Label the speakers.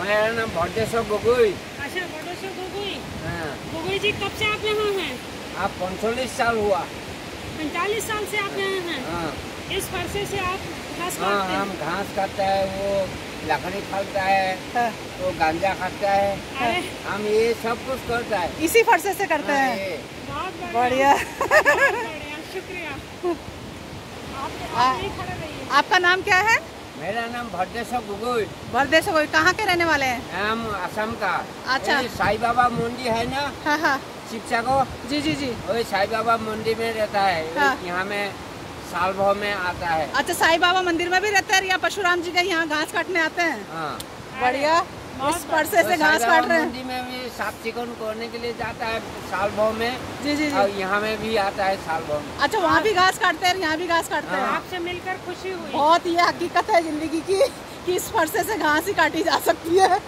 Speaker 1: मेरा नाम भट्टेश्वर गोगोई।
Speaker 2: अच्छा बडोशो गोगोई?
Speaker 1: हाँ।
Speaker 2: गोगोई जी कब से आप यहाँ हैं?
Speaker 1: आप पैंतालीस साल हुआ।
Speaker 2: पैंतालीस साल से आप यहाँ हैं?
Speaker 1: हाँ।
Speaker 2: इस फरसे से आप घास
Speaker 1: हाँ
Speaker 2: काटते
Speaker 1: हम घास खाता है वो लकड़ी फलता है
Speaker 3: हाँ,
Speaker 1: वो गांजा खाता है। हम ये सब कुछ करता है।
Speaker 3: इसी फरसे से करते
Speaker 1: हाँ,
Speaker 3: हैं?
Speaker 2: बहुत
Speaker 3: बढ़िया।
Speaker 2: बढ़िया। शुक्रिया। आप
Speaker 3: आपका नाम क्या है?
Speaker 1: मेरा नाम भरदेश गोगोई
Speaker 3: भरदेश गोगोई कहाँ के रहने वाले हैं?
Speaker 1: हम असम का।
Speaker 3: अच्छा।
Speaker 1: साई बाबा मंदिर है ना?
Speaker 3: हाँ हाँ।
Speaker 1: शिक्षा को
Speaker 3: जी जी। जी
Speaker 1: वही साई बाबा मंदिर में रहता है।
Speaker 3: हाँ।
Speaker 1: यहाँ में साल भर में आता है।
Speaker 3: अच्छा साई बाबा मंदिर में भी रहता है या परशुराम जी के यहाँ घास काटने आते हैं?
Speaker 1: हाँ।
Speaker 3: बढ़िया। इस पर्से से
Speaker 1: तो
Speaker 3: घास काट रहे हैं।
Speaker 1: में भी साफ़ चिकन करने के लिए जाता है साल भाव में।
Speaker 3: जी जी
Speaker 1: और
Speaker 3: जी
Speaker 1: यहाँ में भी आता है साल भाव में।
Speaker 3: अच्छा वहाँ भी घास काटते हैं यहाँ भी घास काटते हैं?
Speaker 2: आपसे मिलकर खुशी हुई।
Speaker 3: बहुत ये हकीकत है ज़िंदगी की कि इस पर्से से घास ही काटी जा सकती है।